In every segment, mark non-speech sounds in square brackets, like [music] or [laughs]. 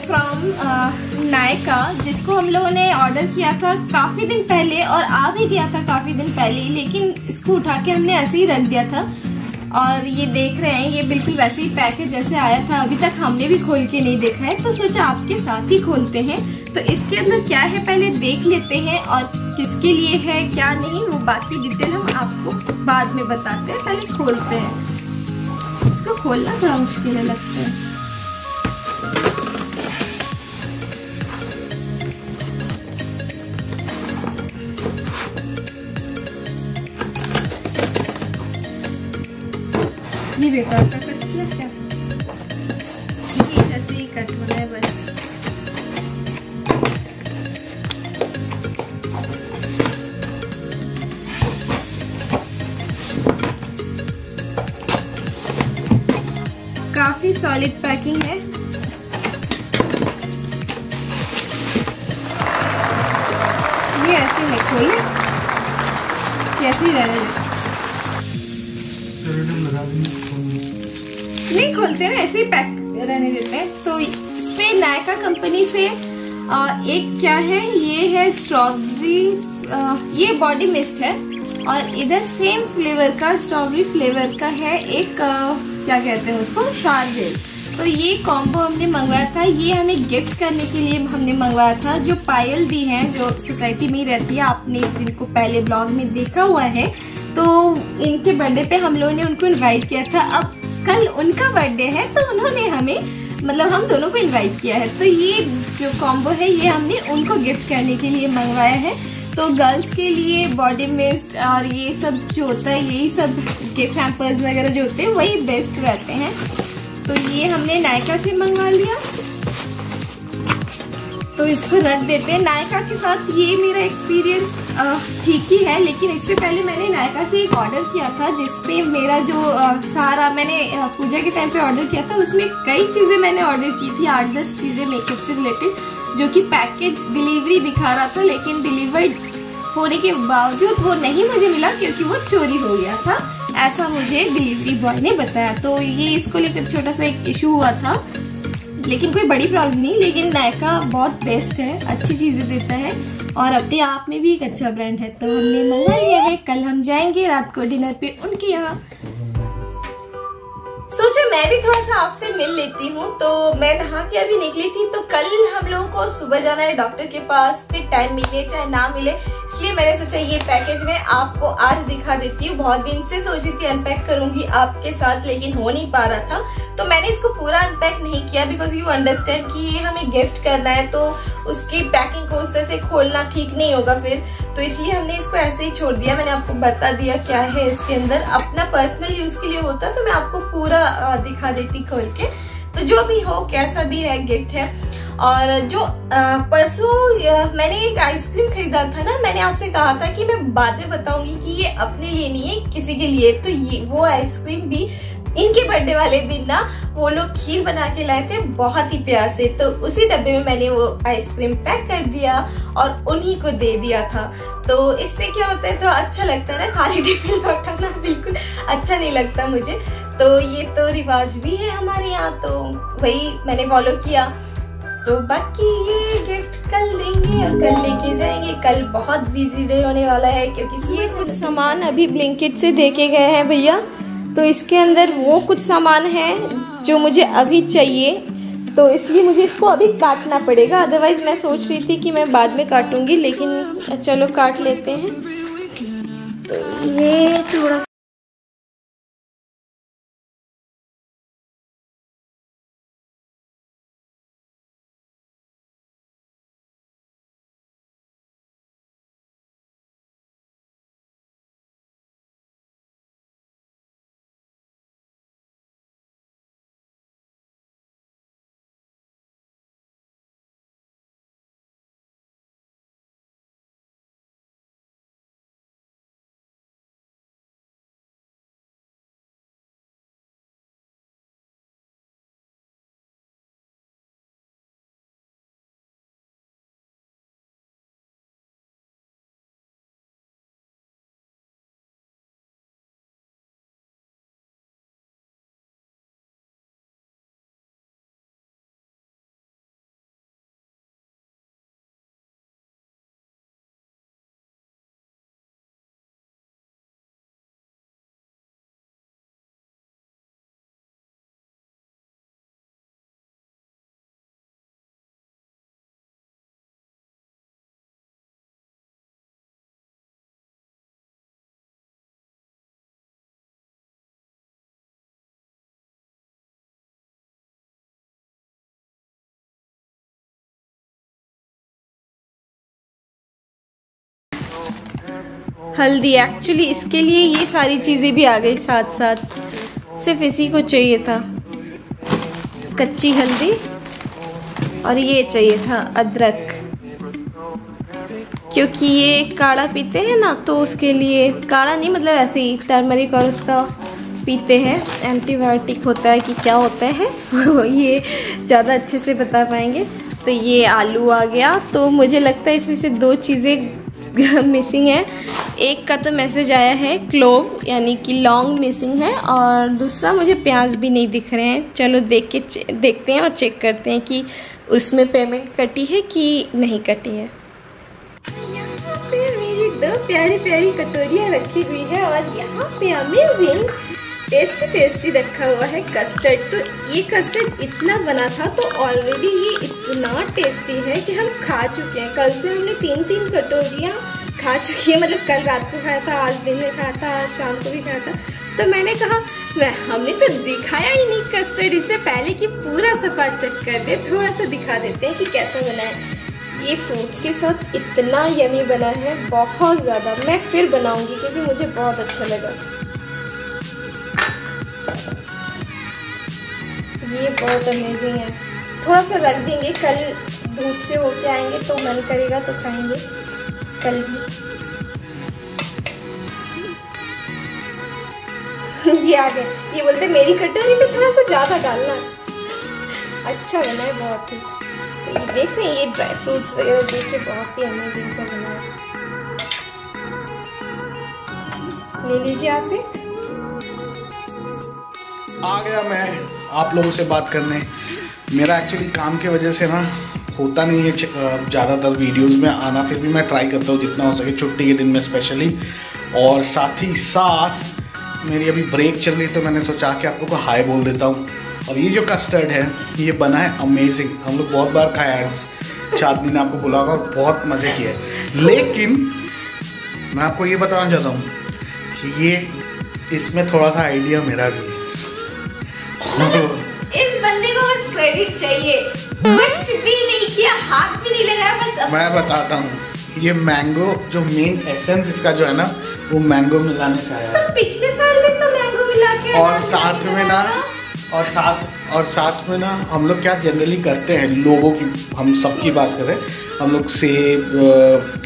From Nykaa जिसको हम लोगों ने ऑर्डर किया था काफ़ी दिन पहले और आ भी गया था काफ़ी दिन पहले लेकिन इसको उठा के हमने ऐसे ही रख दिया था। और ये देख रहे हैं, ये बिल्कुल वैसे ही पैकेज जैसे आया था, अभी तक हमने भी खोल के नहीं देखा है तो सोचा आपके साथ ही खोलते हैं। तो इसके अंदर क्या है, पहले देख लेते हैं और किसके लिए है, क्या नहीं, वो बाकी डिटेल हम आपको बाद में बताते हैं, पहले खोलते हैं। इसको खोलना थोड़ा मुश्किल लगता है। ये बेकार का कट किया? क्या जैसे ही कट होना है बस। काफ़ी सॉलिड पैकिंग है। ये ऐसे है खोले कैसे ही? रहने नहीं, खोलते ना ऐसे ही पैक रहने देते हैं। तो इसमें नायका कंपनी से एक क्या है, ये है स्ट्रॉबेरी ये बॉडी मिस्ट है। और इधर सेम फ्लेवर का स्ट्रॉबेरी फ्लेवर का है एक क्या कहते हैं उसको शारजेल तो ये कॉम्बो हमने मंगवाया था। ये हमें गिफ्ट करने के लिए हमने मंगवाया था, जो पायल दी है, जो सोसाइटी में रहती है। आपने जिनको पहले ब्लॉग में देखा हुआ है। तो इनके बर्थडे पे हम लोगों ने उनको इनवाइट किया था। अब कल उनका बर्थडे है तो उन्होंने हमें मतलब हम दोनों को इनवाइट किया है। तो ये जो कॉम्बो है, ये हमने उनको गिफ्ट करने के लिए मंगवाया है। तो गर्ल्स के लिए बॉडी मिस्ट और ये सब जो होता है, यही सब गिफ्ट हैम्पर्स वगैरह जो होते हैं, वही बेस्ट रहते हैं। तो ये हमने नायका से मंगवा लिया। तो इसको रख देते हैं। नायका के साथ ये मेरा एक्सपीरियंस ठीक ही है, लेकिन इससे पहले मैंने नायका से एक ऑर्डर किया था, जिसपे मेरा जो सारा मैंने पूजा के टाइम पे ऑर्डर किया था, उसमें कई चीज़ें मैंने ऑर्डर की थी, आठ दस चीज़ें मेकअप से रिलेटेड जो कि पैकेज डिलीवरी दिखा रहा था, लेकिन डिलीवर्ड होने के बावजूद वो नहीं मुझे मिला, क्योंकि वो चोरी हो गया था, ऐसा मुझे डिलीवरी बॉय ने बताया। तो ये इसको लेकर छोटा सा एक इशू हुआ था लेकिन कोई बड़ी प्रॉब्लम नहीं, लेकिन नायका बहुत बेस्ट है, अच्छी चीज़ें देता है और अपने आप में भी एक अच्छा ब्रांड है। तो हमने मंगा लिया है, कल हम जाएँगे रात को डिनर पे उनके यहाँ। सोचा, मैं भी थोड़ा सा आपसे मिल लेती हूँ तो मैं नहा के अभी निकली थी तो कल हम लोगों को सुबह जाना है डॉक्टर के पास, फिर टाइम मिले चाहे ना मिले। इसलिए मैंने सोचा ये पैकेज मैं आपको आज दिखा देती हूँ। बहुत दिन से सोची थी अनपैक करूँगी आपके साथ, लेकिन हो नहीं पा रहा था। तो मैंने इसको पूरा अनपैक नहीं किया बिकॉज़ यू अंडरस्टैंड कि ये हमें गिफ्ट करना है तो उसकी पैकिंग को उस तरह से खोलना ठीक नहीं होगा फिर। तो इसलिए हमने इसको ऐसे ही छोड़ दिया। मैंने आपको बता दिया क्या है इसके अंदर। अपना पर्सनल यूज़ के लिए होता तो मैं आपको पूरा दिखा देती खोल के। तो जो भी हो, कैसा भी है गिफ्ट है। और जो परसों मैंने एक आइसक्रीम खरीदा था ना, मैंने आपसे कहा था कि मैं बाद में बताऊँगी कि ये अपने लिए नहीं है, किसी के लिए। तो ये, वो आइसक्रीम भी इनके बर्थडे वाले दिन ना वो लोग खीर बना के लाए थे बहुत ही प्यार से। तो उसी डब्बे में मैंने वो आइसक्रीम पैक कर दिया और उन्हीं को दे दिया था। तो इससे क्या होता है थोड़ा तो अच्छा लगता है ना खाली टिफ़िन लौटाना बिल्कुल अच्छा नहीं लगता मुझे। तो ये तो रिवाज भी है हमारे यहाँ तो वही मैंने फॉलो किया। तो बाकी ये गिफ्ट कल देंगे और कल लेके जाएँगे। कल बहुत बिज़ी डे होने वाला है क्योंकि ये कुछ सामान अभी ब्लिंकेट से देके गए हैं भैया। तो इसके अंदर वो कुछ सामान है जो मुझे अभी चाहिए। तो इसलिए मुझे इसको अभी काटना पड़ेगा। अदरवाइज़ मैं सोच रही थी कि मैं बाद में काटूँगी, लेकिन चलो, काट लेते हैं। तो ये थोड़ा हल्दी एक्चुअली इसके लिए ये सारी चीज़ें भी आ गई साथ साथ। सिर्फ़ इसी को चाहिए था। कच्ची हल्दी और ये चाहिए था अदरक। क्योंकि ये काढ़ा पीते हैं ना तो उसके लिए काढ़ा नहीं मतलब ऐसे ही टर्मरिक और उसका पीते हैं। एंटीबायोटिक होता है कि क्या होता है [laughs] ये ज़्यादा अच्छे से बता पाएँगे। तो ये आलू आ गया। तो मुझे लगता है इसमें से दो चीज़ें [laughs] मिसिंग है। एक का तो मैसेज आया है क्लोव यानी कि लॉन्ग मिसिंग है, और दूसरा मुझे प्याज भी नहीं दिख रहे हैं। चलो देख के देखते हैं और चेक करते हैं कि उसमें पेमेंट कटी है कि नहीं कटी है। यहाँ पे मेरी दो प्यारी प्यारी कटोरियाँ रखी हुई है और यहाँ पे अमेजिंग टेस्टी टेस्टी रखा हुआ है कस्टर्ड तो ये कस्टर्ड इतना बना था तो ऑलरेडी ये इतना टेस्टी है कि हम खा चुके हैं। कल से हमने तीन तीन कटोरियाँ खा चुकी है। मतलब कल रात को खाया था, आज दिन में खाया था, आज शाम को भी खाया था। तो मैंने कहा, वह हमने तो दिखाया ही नहीं कस्टर्ड इससे पहले कि पूरा सफ़ा चेक कर दे थोड़ा सा दिखा देते हैं कि कैसा बना है। ये फ्रूट्स के साथ इतना यमी बना है, बहुत ज़्यादा। मैं फिर बनाऊँगी क्योंकि मुझे बहुत अच्छा लगा। ये बहुत अमेजिंग है। थोड़ा सा रख देंगे, कल धूप से होके आएँगे तो मन करेगा तो खाएँगे, कल भी। [laughs] ये आ गए ये बोलते मेरी कटोरी में थोड़ा सा ज़्यादा डालना। अच्छा बना है बहुत ही। तो ये देख रहे हैं, ये ड्राई फ्रूट्स वगैरह देख के बहुत ही अमेजिंग सा बना है। ले लीजिए आप भी। आ गया मैं आप लोगों से बात करने। मेरा एक्चुअली काम की वजह से ना होता नहीं है ज़्यादातर वीडियोस में आना, फिर भी मैं ट्राई करता हूँ जितना हो सके छुट्टी के दिन में स्पेशली और साथ ही साथ मेरी अभी ब्रेक चल रही तो मैंने सोचा कि आप लोग को हाई बोल देता हूँ। और ये जो कस्टर्ड है, ये बना है अमेजिंग हम लोग बहुत बार खाया है, चांदनी ने आपको बुला और बहुत मज़े किए लेकिन मैं आपको ये बताना चाहता हूँ कि ये इसमें थोड़ा सा आइडिया मेरा भी है इस बंदे को बस क्रेडिट चाहिए। कुछ भी नहीं किया हाथ भी नहीं लगाया बस मैं बताता हूँ। ये मैंगो जो मेन एसेंस इसका जो है ना वो मैंगो मिलाने से आया। तो पिछले साल में तो मैंगो मिला के और साथ में ना और साथ और साथ में ना हम लोग क्या जनरली करते हैं लोगों की हम सबकी बात करें हम लोग सेब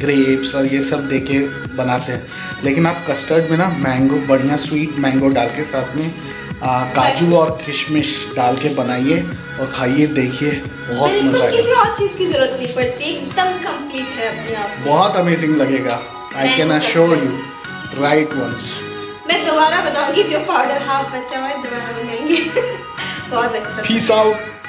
ग्रेप्स और ये सब दे के बनाते हैं। लेकिन आप कस्टर्ड में ना मैंगो बढ़िया स्वीट मैंगो डाल के साथ में काजू और किशमिश डाल के बनाइए और खाइए देखिए बहुत मज़ा आएगा। किसी और चीज़ की ज़रूरत नहीं पड़ती एकदम कंप्लीट है अपने आप। बहुत अमेजिंग लगेगा। I can assure you right once मैं दोबारा बताऊँगी जो पाउडर हाफ़ बचा हुआ है दोबारा बनाएँगे। [laughs] बहुत अच्छा। पीस आउट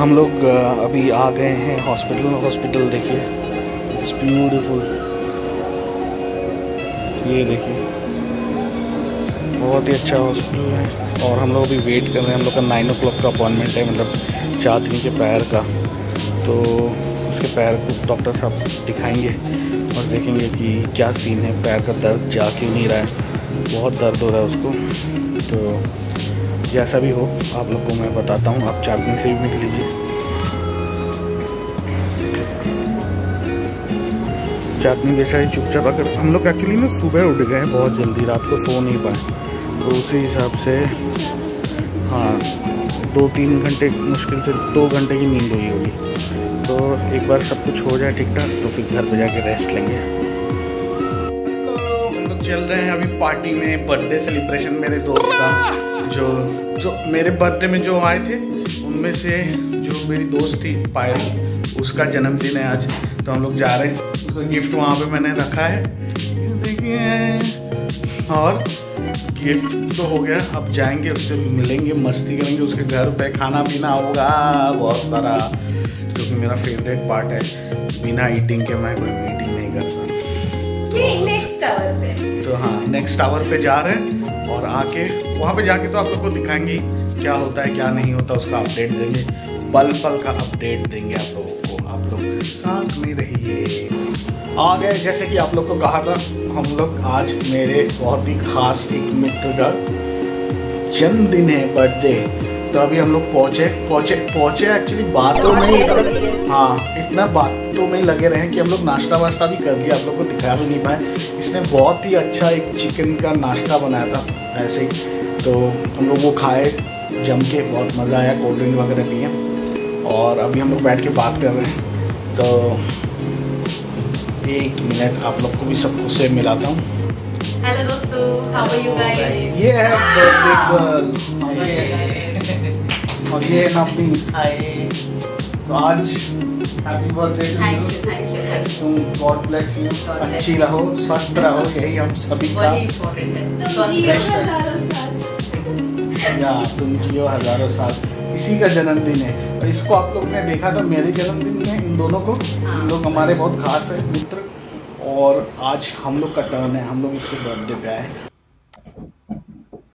हम लोग अभी आ गए हैं हॉस्पिटल हॉस्पिटल देखिए इट्स ब्यूटीफुल ये देखिए, बहुत ही अच्छा हॉस्पिटल है। और हम लोग अभी वेट कर रहे हैं, हम लोग का नाइन ओ क्लॉक का अपॉइंटमेंट है मतलब चाँदनी के पैर का। तो उसके पैर को डॉक्टर साहब दिखाएँगे और देखेंगे कि क्या सीन है। पैर का दर्द जा क्यों नहीं रहा है। बहुत दर्द हो रहा है उसको। तो जैसा भी हो, आप लोग को मैं बताता हूँ। आप चांदनी से भी मिल लीजिए। चांदनी जैसा ही, चुपचाप। अगर हम लोग एक्चुअली ना सुबह उठ गए बहुत जल्दी, रात को सो नहीं पाए। तो उसी हिसाब से हाँ दो तीन घंटे मुश्किल से दो घंटे की नींद हुई होगी। तो एक बार सब कुछ हो जाए ठीक ठाक तो फिर घर पे जाके रेस्ट लेंगे। हम लोग चल रहे हैं अभी पार्टी में बर्थडे सेलिब्रेशन मेरे दोस्त का। जो जो मेरे बर्थडे में जो आए थे उनमें से जो मेरी दोस्त थी पायल उसका जन्मदिन है आज। तो हम लोग जा रहे हैं। उसका गिफ्ट वहाँ पे मैंने रखा है। देखिए और गिफ्ट तो हो गया। अब जाएँगे उससे मिलेंगे मस्ती करेंगे उसके घर पे खाना पीना होगा बहुत सारा। क्योंकि कि मेरा फेवरेट पार्ट है। बिना ईटिंग के मैं कोई मीटिंग नहीं करता पे। तो हाँ नेक्स्ट टावर पे जा रहे हैं। और आके वहाँ पे जाके तो आप लोग को दिखाएँगे क्या होता है क्या नहीं होता उसका अपडेट देंगे। पल पल का अपडेट देंगे आप लोगों को। आप लोग साथ में रहिए। आ गए जैसे कि आप लोग को कहा था हम लोग आज मेरे बहुत ही खास एक मित्र का जन्मदिन है बर्थडे तो अभी हम लोग पहुँचे पहुँचे पहुँचे एक्चुअली बातों में ही हाँ इतना बातों में लगे रहे कि हम लोग नाश्ता वाश्ता भी कर दिया आप लोग को दिखाया भी नहीं पाए। इसने बहुत ही अच्छा एक चिकन का नाश्ता बनाया था। ऐसे ही तो हम लोग वो खाए जम के बहुत मज़ा आया कोल्ड ड्रिंक वगैरह पिए। और अभी हम लोग बैठ के बात कर रहे हैं। तो एक मिनट आप लोग को भी सबको से मिलाता हूँ। हेलो दोस्तों हाउ आर यू गाइस ये है बर्थडे गर्ल और ये है नवनी तो आज हैप्पी बर्थडे थैंक यू तुम गॉड ब्लेस यू अच्छी रहो स्वस्थ रहो यही हम सभी का है या तुम जियो हज़ारों साल। इसी का जन्मदिन है। और इसको आप लोग ने देखा था मेरे जन्मदिन में इन दोनों को। इन लोग हमारे बहुत खास है मित्र। और आज हम लोग का टर्न है। हम लोग इसके बर्थडे पे आए